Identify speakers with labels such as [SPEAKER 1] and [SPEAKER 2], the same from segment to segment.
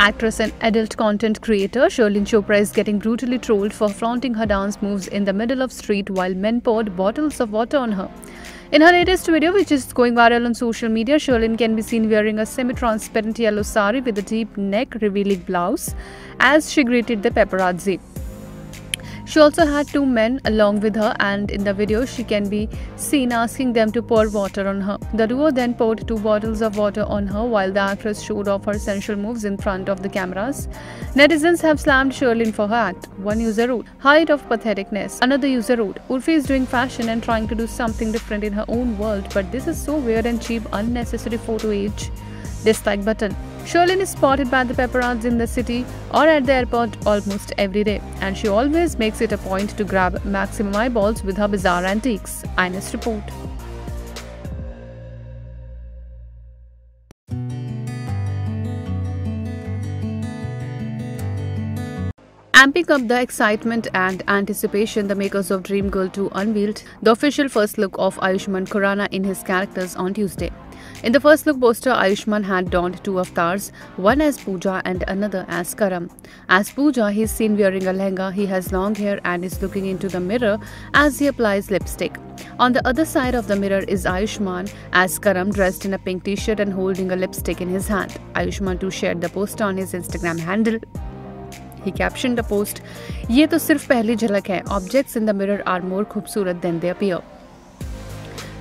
[SPEAKER 1] Actress and adult content creator Sherlyn Chopra is getting brutally trolled for flaunting her dance moves in the middle of street while men poured bottles of water on her. In her latest video, which is going viral on social media, Sherlyn can be seen wearing a semi-transparent yellow sari with a deep neck revealing blouse as she greeted the paparazzi. She also had two men along with her, and in the video, she can be seen asking them to pour water on her. The duo then poured two bottles of water on her while the actress showed off her sensual moves in front of the cameras. Netizens have slammed Sherlyn for her act. One user wrote, Height of patheticness. Another user wrote, Urfi is doing fashion and trying to do something different in her own world, but this is so weird and cheap, unnecessary photo age. Dislike button. Sherlyn is spotted by the paparazzi in the city or at the airport almost every day, and she always makes it a point to grab maximum eyeballs with her bizarre antiques. IANS report. Amping up the excitement and anticipation, the makers of Dream Girl 2 unveiled the official first look of Ayushmann Khurrana in his characters on Tuesday. In the first look poster, Ayushmann had donned two avatars, one as Pooja and another as Karam. As Pooja, he is seen wearing a lehenga, he has long hair and is looking into the mirror as he applies lipstick. On the other side of the mirror is Ayushmann as Karam dressed in a pink t-shirt and holding a lipstick in his hand. Ayushmann too shared the poster on his Instagram handle. He captioned the post, ये तो सिर्फ पहली झलक है. Objects in the mirror are more खूबसूरत than they appear.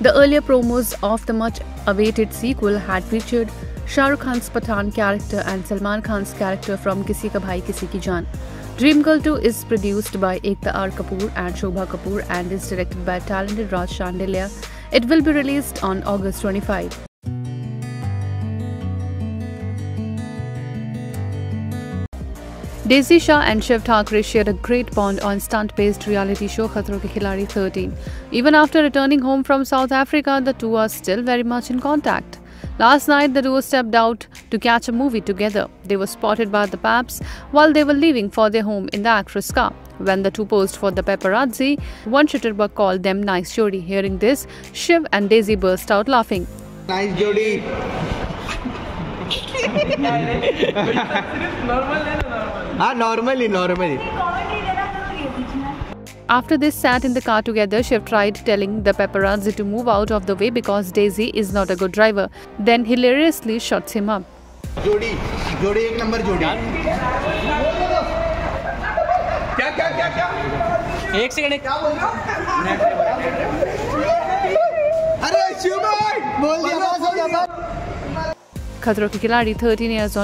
[SPEAKER 1] The earlier promos of the much much-awaited sequel had featured Shah Rukh Khan's Pathaan character and Salman Khan's character from Kisi Ka Bhai Kisi Ki Jaan. Dream Girl 2 is produced by Ekta R. Kapoor and Shobha Kapoor and is directed by talented Raaj Shaandilyaa. It will be released on August 25. Daisy Shah and Shiv Thakre shared a great bond on stunt-based reality show Khatron Ke Khiladi 13. Even after returning home from South Africa, the two are still very much in contact. Last night, the duo stepped out to catch a movie together. They were spotted by the paps while they were leaving for their home in the actress car. When the two posed for the paparazzi, one shutterbug called them nice jodi. Hearing this, Shiv and Daisy burst out laughing.
[SPEAKER 2] Nice jodi. हाँ normally normally
[SPEAKER 1] After they sat in the car together, Shiv tried telling the paparazzi to move out of the way because Daisy is not a good driver. Then hilariously shuts him up.
[SPEAKER 2] जोड़ी जोड़ी एक number जोड़ी क्या क्या क्या क्या
[SPEAKER 3] एक second
[SPEAKER 2] क्या बोल रहे अरे शिव भाई बोल दिया
[SPEAKER 1] Khatron Ke Khiladi 13 years.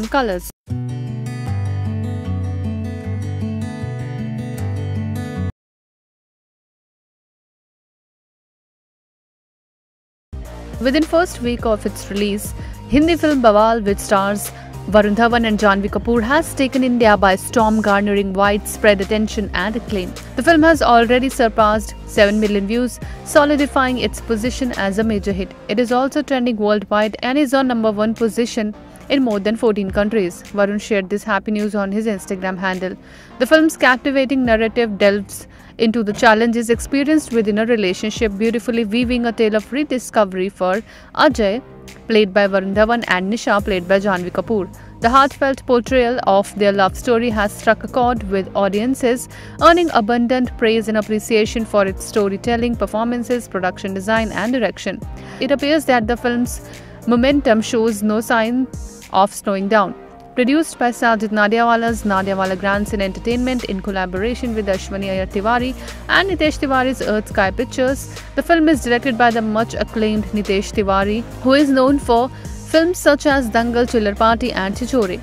[SPEAKER 1] Within first week of its release, Hindi film Bawal with stars Varun Dhawan and Janhvi Kapoor, has taken India by storm, garnering widespread attention and acclaim. The film has already surpassed 7 million views, solidifying its position as a major hit. It is also trending worldwide and is on number 1 position in more than 14 countries. Varun shared this happy news on his Instagram handle. The film's captivating narrative delves into the challenges experienced within a relationship, beautifully weaving a tale of rediscovery for Ajay, played by Varun Dhawan, and Nisha, played by Janhvi Kapoor. The heartfelt portrayal of their love story has struck a chord with audiences, earning abundant praise and appreciation for its storytelling, performances, production design, and direction. It appears that the film's momentum shows no sign of slowing down. Produced by Sajid Nadiadwala's Nadiawala Grandson Entertainment in collaboration with Ashwiny Iyer Tiwari and Nitesh Tiwari's Earth Sky Pictures, the film is directed by the much acclaimed Nitesh Tiwari, who is known for films such as Dangal, Chiller Party, and Chhichhore.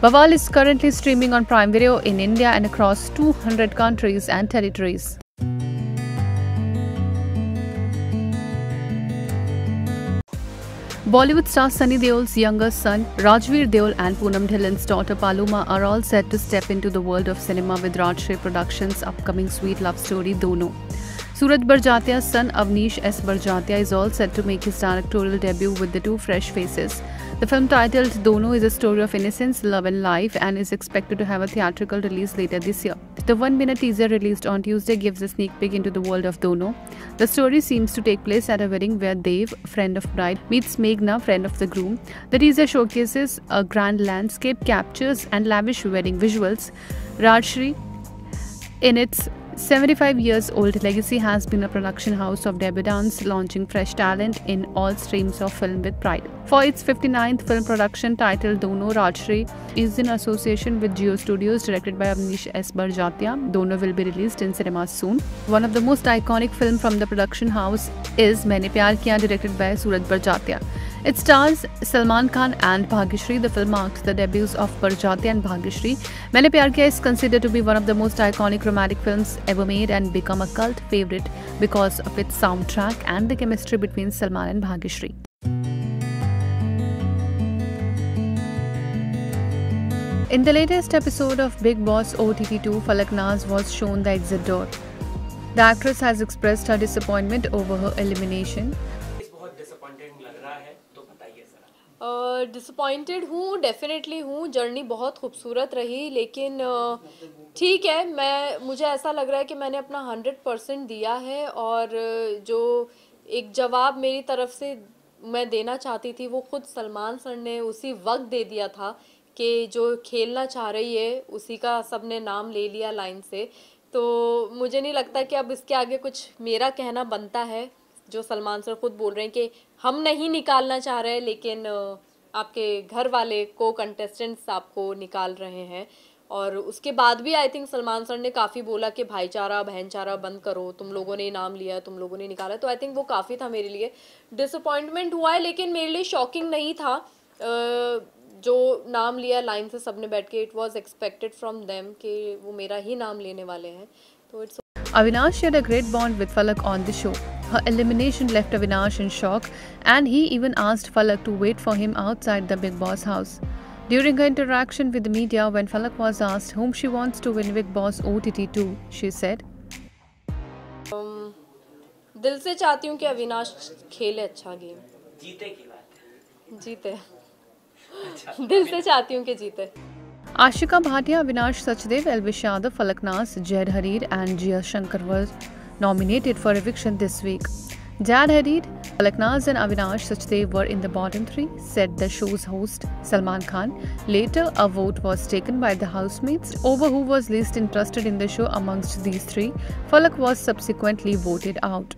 [SPEAKER 1] Bawal is currently streaming on Prime Video in India and across 200 countries and territories. Bollywood star Sunny Deol's younger son Rajveer Deol and Poonam Dhillon's daughter Paloma are all set to step into the world of cinema with Rajshri Productions' upcoming sweet love story Dono. Suraj Barjatya's son Avnish S. Barjatia is all set to make his directorial debut with the two fresh faces. The film titled Dono is a story of innocence, love and life and is expected to have a theatrical release later this year. The one minute teaser released on Tuesday gives a sneak peek into the world of Dono. The story seems to take place at a wedding where Dev, friend of bride, meets Meghna, friend of the groom. The teaser showcases a grand landscape, captures, and lavish wedding visuals. Rajshri, in its 75 years old legacy has been a production house of debutants launching fresh talent in all streams of film with pride. For its 59th film production titled Dono Rajshri is in association with Jio Studios directed by Avnish S. Barjatya. Dono will be released in cinemas soon. One of the most iconic film from the production house is Maine Pyar Kiya directed by Suraj Barjatya. It stars Salman Khan and Bhagyashree. The film marked the debuts of Barjatya and Bhagyashree. Maine Pyar Kiya is considered to be one of the most iconic romantic films ever made and become a cult favorite because of its soundtrack and the chemistry between Salman and Bhagyashree. In the latest episode of Bigg Boss OTT2, Falak Naz was shown the exit door. The actress has expressed her disappointment over her elimination.
[SPEAKER 3] ज़रा
[SPEAKER 4] disappointed हूँ definitely हूँ। Journey बहुत खूबसूरत रही, लेकिन ठीक है, मैं, मुझे ऐसा लग रहा है कि मैंने अपना हंड्रेड परसेंट दिया है और, जो एक जवाब मेरी तरफ़ से मैं देना चाहती थी, वो खुद सलमान सर ने उसी वक्त दे दिया था कि जो खेलना चाह रही है, उसी का सबने नाम ले लिया लाइन से। तो मुझे नहीं लगता कि अब इसके आगे कुछ मेरा कहना बनता है। जो सलमान सर खुद बोल रहे हैं कि हम नहीं निकालना चाह रहे, लेकिन आपके घर वाले को कंटेस्टेंट्स आपको निकाल रहे हैं। और उसके बाद भी आई थिंक सलमान सर ने काफ़ी बोला कि, भाईचारा, बहनचारा बंद करो, तुम लोगों ने इनाम लिया, तुम लोगों ने निकाला। तो आई थिंक वो काफ़ी था मेरे लिए। डिसअपॉइंटमेंट हुआ है, लेकिन मेरे लिए शॉकिंग नहीं था। जो नाम लिया लाइन से सबने बैठ के it was expected from them कि वो मेरा ही नाम लेने वाले हैं। तो it's
[SPEAKER 1] Avinash shared a great bond with Falak on the show. Her elimination left Avinash in shock, and he even asked Falak to wait for him outside the Bigg Boss house. During her interaction with the media, when Falak was asked whom she wants to win Bigg Boss OTT 2, she said, um,
[SPEAKER 4] दिल से चाहती हूँ कि अविनाश खेले अच्छा game
[SPEAKER 3] जीते की बात
[SPEAKER 4] जीते। अच्छा, दिल से चाहती हूँ कि जीते।
[SPEAKER 1] Aashika Bhatia, Avinash Sachdev, Elvish Yadav, Falak Naz, Jad Hadid and Jia Shankar were nominated for eviction this week. Jad Harir, Falak Nas, and Avinash Sachdev were in the bottom three, said the show's host Salman Khan. Later, a vote was taken by the housemates over who was least interested in the show amongst these three. Falak was subsequently voted out.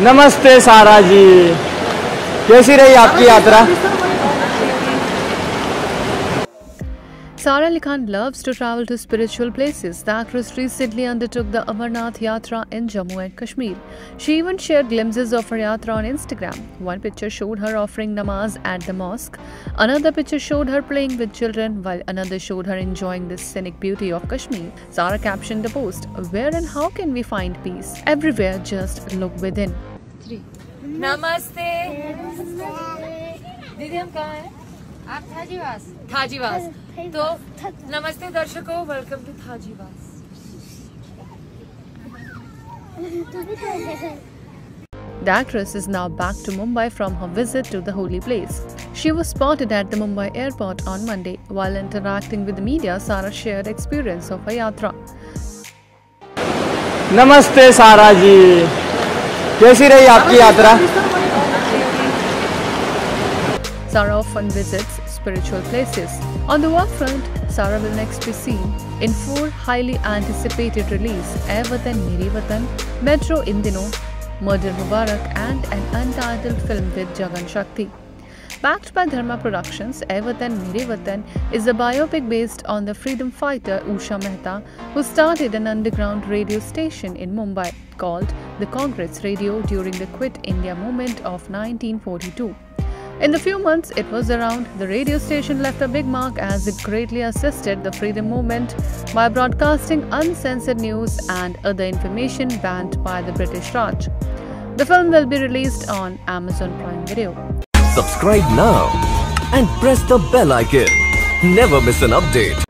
[SPEAKER 2] नमस्ते सारा जी कैसी रही आपकी यात्रा
[SPEAKER 1] Sara Ali Khan loves to travel to spiritual places. The actress recently undertook the Amarnath Yatra in Jammu and Kashmir. She even shared glimpses of her yatra on Instagram. One picture showed her offering namaz at the mosque. Another picture showed her playing with children, while another showed her enjoying the scenic beauty of Kashmir. Sara captioned the post, Where and how can we find peace? Everywhere, just look within.
[SPEAKER 5] Three. Namaste. Namaste. Didi, hum kahan? आप थाजीवास थाजीवास तो नमस्ते दर्शकों welcome to थाजीवास
[SPEAKER 1] The actress is now back to Mumbai from her visit to the holy place. She was spotted at the Mumbai airport on Monday. While interacting with the media, Sara shared experience of her yatra.
[SPEAKER 2] नमस्ते सारा जी कैसी रही आपकी यात्रा
[SPEAKER 1] Sara often visits spiritual places. On the war front, Sara will next be seen in four highly anticipated releases: Ae Watan Mere Watan, Metro In Dino, Murder Mubarak and an untitled film with Jagan Shakti. Backed by Dharma Productions, Ae Watan Mere Watan is a biopic based on the freedom fighter Usha Mehta, who started an underground radio station in Mumbai called the Congress Radio during the Quit India movement of 1942. In the few months it was around, the radio station left a big mark as it greatly assisted the freedom movement by broadcasting uncensored news and other information banned by the British Raj. The film will be released on Amazon Prime Video.
[SPEAKER 6] Subscribe now and press the bell icon. Never miss an update.